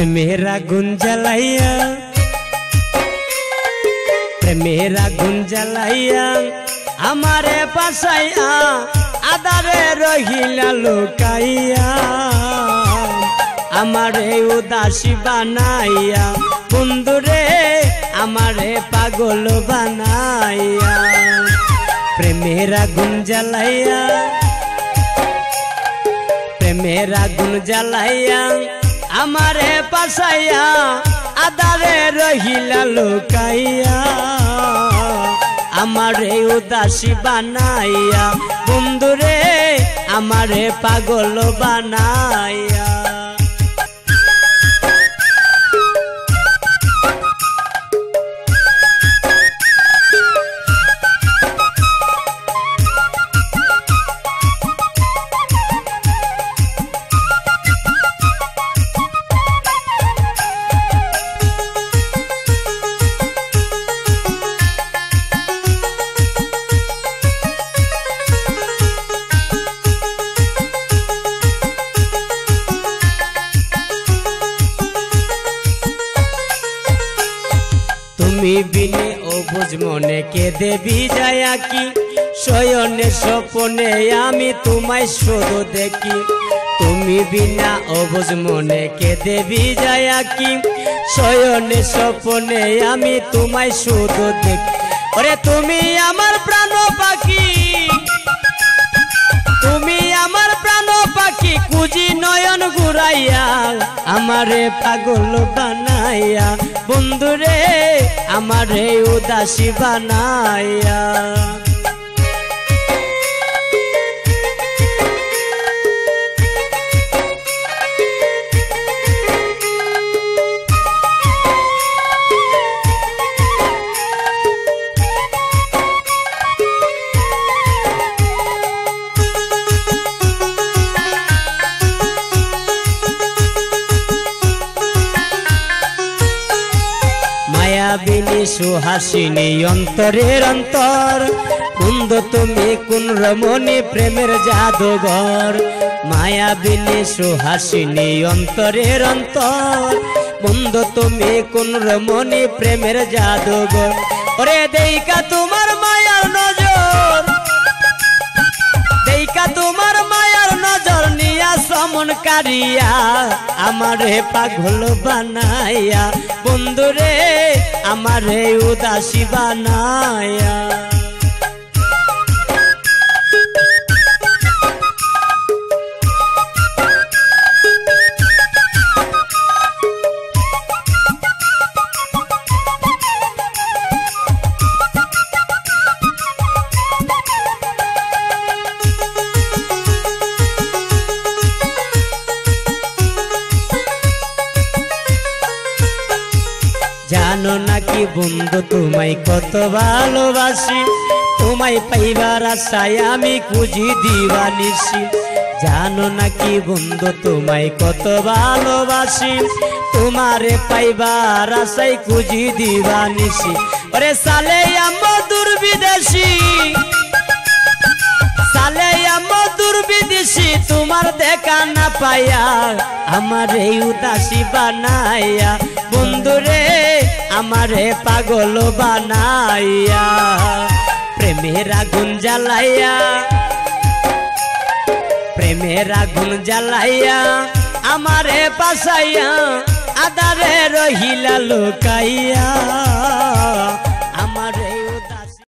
আগুন জ্বালাইয়া প্রেমের আগুন জ্বালাইয়া আমারে পাশাইয়া আদারে রহিলা লুকাইয়া আমারে উদাসী বানাইয়া বন্ধুরে আমারে পাগল বানাইয়া প্রেমের আগুন জ্বালাইয়া প্রেমের আগুন জ্বালাইয়া আমারে পাশাইয়া আদারে রহিলা লুকাইয়া আমারে উদাসী বানাইয়া বন্ধুরে আমারে পাগল বানাইয়া। তুমি বিনে অবুজ মনে কে দেবী যায় কি শয়নে স্বপনে আমি তোমায় শুধু দেখি। তুমি বিনা অবুজ মনে কে দেবী যায় কি শয়নে স্বপনে আমি তোমায় শুধু দেখি। ওরে তুমি আমার আমারে পাগল বানাইয়া বন্ধুরে আমারে উদাসী বানাইয়া। মায়াবিনী সুহাসিনী অন্তরের অন্তর। কুন্দ তুমি কোন রমণী প্রেমের জাদুঘর? মায়াবিনী সুহাসিনী অন্তরের অন্তর। কুন্দ তুমি কোন রমণী প্রেমের জাদুঘর? ওরে দেইকা তোমার মায়ার নজর। দেইকা তোমার মায়ার নজর নিয়া সমন কারিয়া, আমারে পাগল বানাইয়া। বন্ধুরে আমারে উদাসী বানাইয়া জানো নাকি বন্ধু, তোমায় কত ভালোবাসি। তোমায় পাইবার আশায় আমি খুঁজি দিবানিসি। জানো নাকি বন্ধু, তোমায় কত ভালোবাসি। তোমারে পাইবার আশায় খুঁজি দিবানিসি। ওরে সালে আমার দুর্বিদেশী। সালে আমার দুর্বিদেশী, তোমার দেখা না পাইয়া। আমার এই উদাসী বানাইয়া। বন্ধুরে আমারে পাগল বানাইয়া প্রেমের আগুন জ্বালাইয়া প্রেমের আগুন জ্বালাইয়া আমারে পাশাইয়া আদারে রহিলা লুকাইয়া।